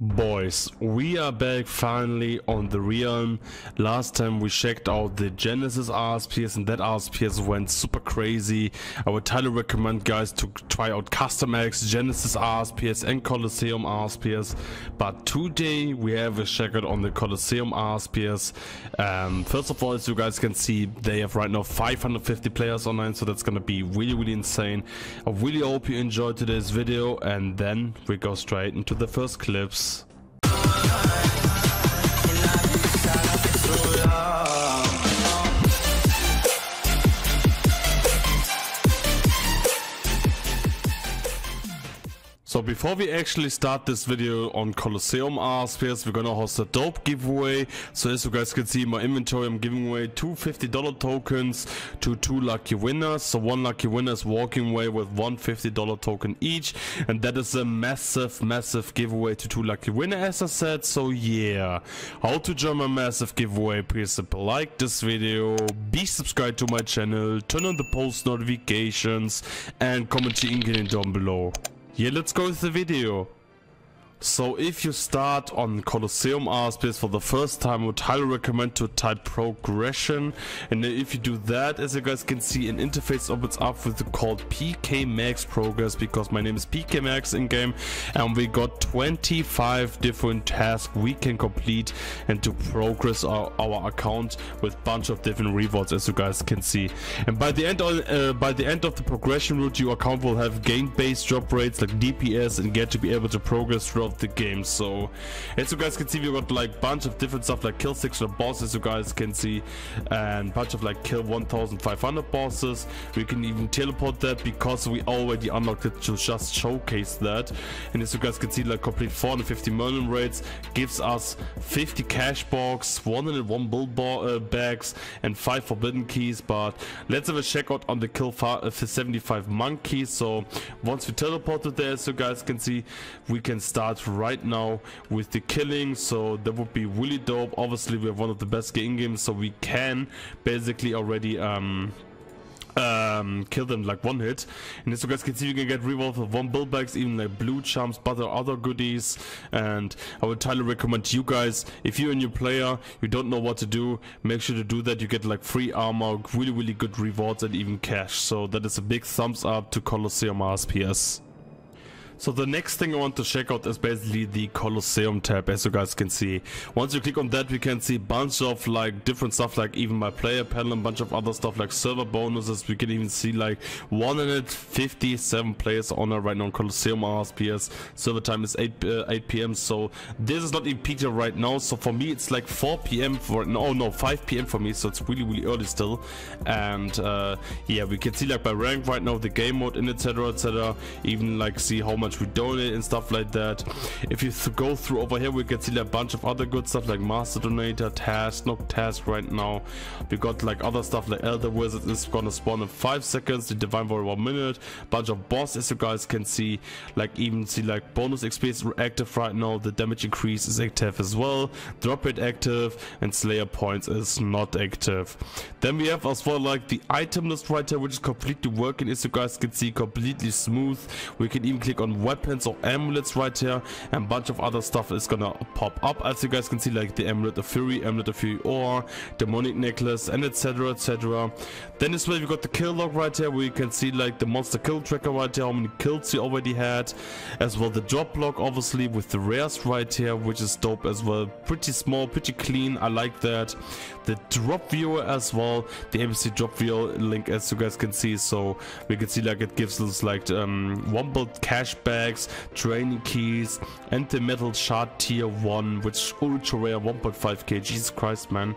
Boys, we are back finally on the realm. Last time we checked out the Genesis RSPS and that RSPS went super crazy. I would highly recommend guys to try out Custom X, Genesis RSPS and Colosseum RSPS. But today we have a checkout on the Colosseum RSPS. Um, first of all, as you guys can see, they have right now 550 players online, so that's gonna be really, really insane. I really hope you enjoyed today's video and then we go straight into the first clips. So before we actually start this video on Colosseum RSPS, we're gonna host a dope giveaway. So as you guys can see in my inventory, I'm giving away two $50 tokens to two lucky winners. So one lucky winner is walking away with one $50 token each. And that is a massive, massive giveaway to two lucky winners, as I said. So yeah, how to join my massive giveaway? Please like this video, be subscribed to my channel, turn on the post notifications, and comment your ingredient down below. Yeah, let's go with the video. So if you start on Colosseum RSPS for the first time, I would highly recommend to type progression. And if you do that, as you guys can see, an interface opens up with the called PK Max progress because my name is PK Max in game and we got 25 different tasks we can complete and to progress our, our account with bunch of different rewards as you guys can see. And by the end of, uh, by the end of the progression route, your account will have game-based drop rates like DPS and get to be able to progress throughout the game. So as you guys can see, we got like bunch of different stuff like kill 600 bosses, you guys can see, and bunch of like kill 1500 bosses. We can even teleport that because we already unlocked it to just showcase that. And as you guys can see, like complete 450 million rates gives us 50 cash box, 101 bull uh, bags, and 5 forbidden keys. But let's have a check out on the kill uh, 75 monkeys. So once we teleported there, as you guys can see, we can start right now with the killing so that would be really dope obviously we have one of the best game games so we can basically already um um, kill them like one hit. And as you guys can see, you can get revolve of one build bags, even like blue chumps, but there are other goodies. And I would highly recommend you guys, if you're a new player, you don't know what to do, make sure to do that. You get like free armor, really, really good rewards, and even cash. So that is a big thumbs up to Colosseum RSPS. So the next thing I want to check out is basically the Colosseum tab as you guys can see. Once you click on that we can see a bunch of like different stuff like even my player panel and bunch of other stuff like server bonuses. We can even see like 157 players on it right now on Colosseum RSPS. Server time is 8 uh, 8 p.m. So this is not even peaked right now. So for me it's like 4 p.m. for no no 5 p.m. for me. So it's really really early still. And uh, yeah we can see like by rank right now the game mode and etc etc. Even like see how much we donate and stuff like that. If you th go through over here, we can see a bunch of other good stuff like Master Donator, Task, no Task right now. We got like other stuff like Elder Wizard is gonna spawn in 5 seconds, the Divine Warrior 1 minute, bunch of boss as you guys can see, like even see like bonus XP is active right now, the damage increase is active as well, drop rate active, and Slayer points is not active. Then we have as well like the item list right here, which is completely working as you guys can see, completely smooth. We can even click on weapons or amulets right here. And a bunch of other stuff is gonna pop up. As you guys can see like the amulet of fury amulet of fury or demonic necklace and etc etc then as well we got the kill log right here where you can see like the monster kill tracker right here how many kills you already had. As well the drop log obviously with the rares right here which is dope as well. Pretty small pretty clean. I like that. The drop viewer as well. The npc drop viewer link as you guys can see. So we can see like it gives us like um one build cash bags, training keys, and the metal shard tier 1, which ultra rare 1.5k. Jesus Christ, man.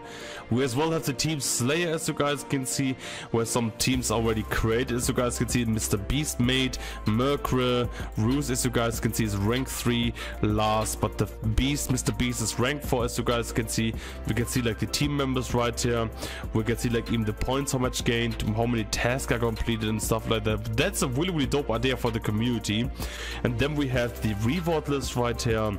We as well have the team Slayer, as you guys can see, where some teams already created, as you guys can see. Mr. Beast made, Mercury, Ruse, as you guys can see, is rank 3 last, but the Beast, Mr. Beast is rank 4, as you guys can see. We can see like the team members right here. We can see like even the points, how much gained, how many tasks are completed and stuff like that. That's a really, really dope idea for the community. And then we have the reward list right here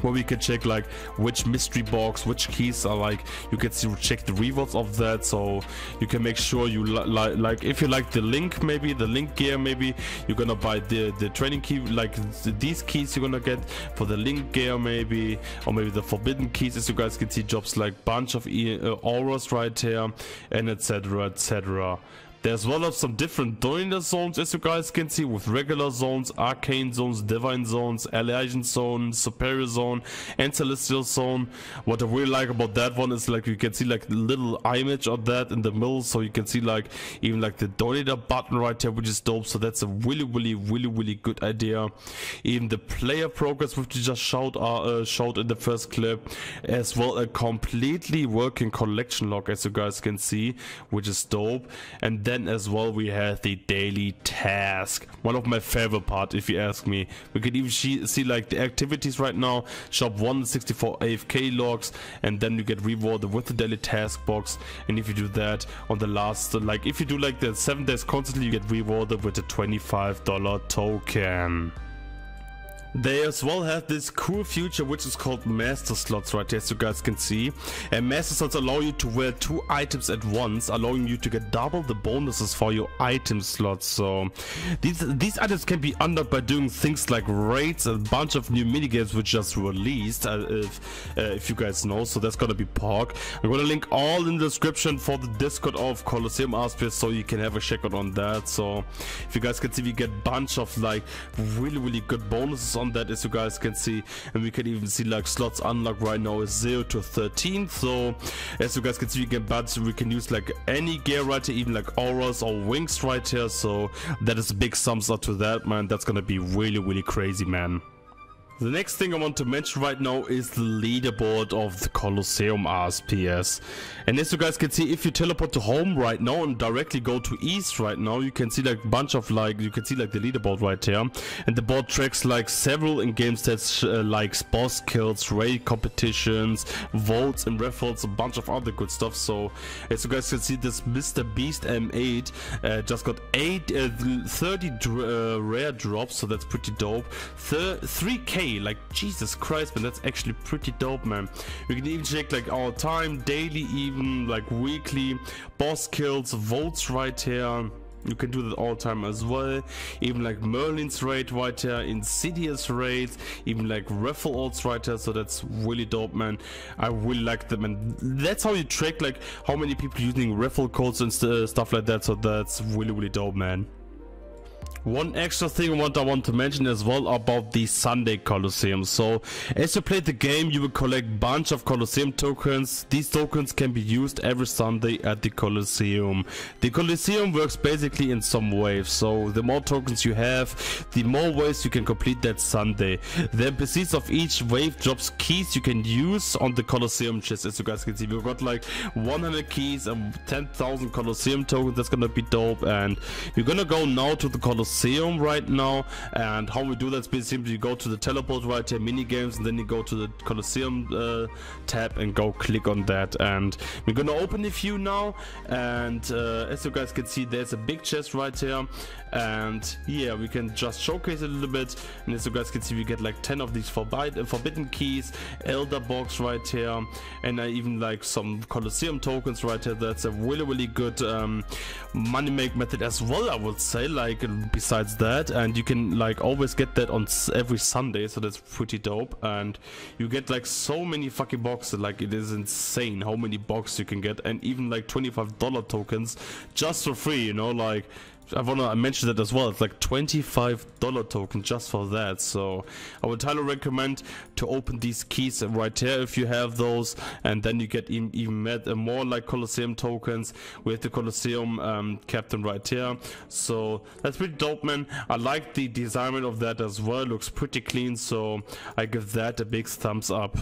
where we can check like which mystery box which keys are like you can see check the rewards of that. So you can make sure you li like like if you like the link maybe the link gear maybe you're gonna buy the the training key like the, these keys you're gonna get for the link gear maybe or maybe the forbidden keys as you guys can see jobs like bunch of e uh, auras right here and etc etc there's one of some different dominator zones as you guys can see with regular zones, arcane zones, divine zones, alliance zone, superior zone and celestial zone. What I really like about that one is like you can see like little image of that in the middle so you can see like even like the donator button right here which is dope so that's a really really really really good idea. Even the player progress which you just showed, uh, uh, showed in the first clip as well a completely working collection log as you guys can see which is dope and then as well we have the daily task. One of my favorite part if you ask me. We can even see, see like the activities right now. Shop 164 afk logs and then you get rewarded with the daily task box. And if you do that on the last like if you do like the seven days constantly you get rewarded with a 25 dollar token they as well have this cool feature which is called master slots right? Here as you guys can see. And master slots allow you to wear two items at once allowing you to get double the bonuses for your item slots. So these these items can be unlocked by doing things like raids a bunch of new minigames which just released uh, if uh, if you guys know. So that's gonna be Park. i'm gonna link all in the description for the discord of colosseum RSPS so you can have a check out on that. So if you guys can see we get bunch of like really really good bonuses on that as you guys can see. And we can even see like slots unlocked right now is 0 to 13 so as you guys can see we can but we can use like any gear right here even like auras or wings right here. So that is a big thumbs up to that man. That's gonna be really really crazy man the next thing I want to mention right now is the leaderboard of the Colosseum RSPS. And as you guys can see, if you teleport to home right now and directly go to east right now, you can see like a bunch of like, you can see like the leaderboard right here. And the board tracks like several in-game stats uh, like boss kills, raid competitions, votes and raffles, a bunch of other good stuff. So as you guys can see, this Mr. Beast M8 uh, just got eight, uh, 30 uh, rare drops, so that's pretty dope. 3k like Jesus Christ, man, that's actually pretty dope, man. You can even check like our time, daily, even like weekly, boss kills, votes right here. You can do that all time as well. Even like Merlin's raid right here, Insidious raids, even like raffle odds right here. So that's really dope, man. I really like them, and that's how you track like how many people using raffle codes and st uh, stuff like that. So that's really really dope, man. One extra thing what I want to mention as well about the Sunday Colosseum. So as you play the game you will collect bunch of Colosseum tokens. These tokens can be used every Sunday at the Colosseum. The Colosseum works basically in some waves. So the more tokens you have, the more ways you can complete that Sunday. The NPCs of each wave drops keys you can use on the Colosseum chest as you guys can see. We've got like 100 keys and 10,000 Colosseum tokens. That's gonna be dope and we're gonna go now to the Colosseum Colosseum right now and how we do that is simply you go to the teleport right here mini games and then you go to the Colosseum uh, tab and go click on that. And we're gonna open a few now and uh, as you guys can see there's a big chest right here. And yeah we can just showcase a little bit. And as you guys can see we get like 10 of these forbidden, keys elder box right here and I even like some Colosseum tokens right here. That's a really really good um, money make method as well I would say. Like besides that and you can like always get that on every Sunday so that's pretty dope and you get like so many fucking boxes like it is insane how many boxes you can get and even like 25 dollar tokens just for free you know like I wanna mention that as well. It's like $25 token just for that. So I would highly recommend to open these keys right here if you have those, and then you get even, even uh, more like Colosseum tokens with the Colosseum um, captain right here. So that's pretty dope, man. I like the design of that as well. It looks pretty clean, so I give that a big thumbs up.